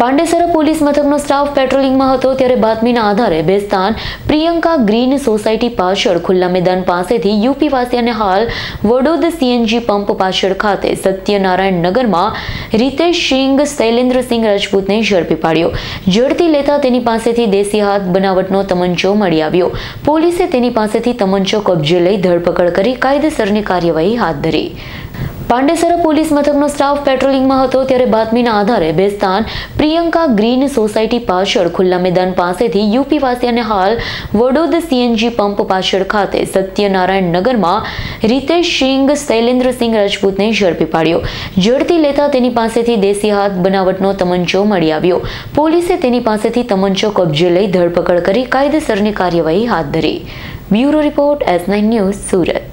Pandesara police મથકનો staff પેટ્રોલિંગમાં હતો ત્યારે બાતમીના આધારે બેસ્તાન પ્રિયંકા ગ્રીન સોસાયટી પાછળ ખુલ્લા મેદાન પાસેથી યુપી વાસી હાલ વડોદ સીએનજી પંપ પાછળ ખાતે સત્યનારાયણ નગરમાં રીતેશ સિંઘ શૈલેન્દ્રસિંહ રાજપૂતને ઝડપી પાડ્યો. ઝડપી લેતા તેની પાસેથી દેશી હાથ બનાવટનો તમંચો મળી આવ્યો. પોલીસે તેની પાસેથી તમંચો કબજે લઈ ધરપકડ કરી કાયદેસરની કાર્યવાહી હાથ ધરી. પાંડેસરા પોલીસ મથકનો સ્ટાફ પેટ્રોલિંગમાં હતો ત્યારે બાતમીના આધારે બેસ્તાન પ્રિયંકા ગ્રીન સોસાયટી પાછળ ખુલ્લા મેદાન પાસેથી યુપી વાસી અને હાલ વડોદ સીએનજી પંપ પાછળ ખાતે સત્યનારાયણ નગરમાં રીતેશ સિંઘ શૈલેન્દ્રસિંહ રાજપૂતને ઝડપી પાડ્યો. ઝડપી લેતા તેની પાસેથી દેશી હાથ બનાવટનો તમંચો મળી આવ્યો. પોલીસે તેની પાસેથી તમંચો કબજે લઈ ધરપકડ કરી કાયદેસરની કાર્યવાહી હાથ ધરી. Bureau report S nine news Surat.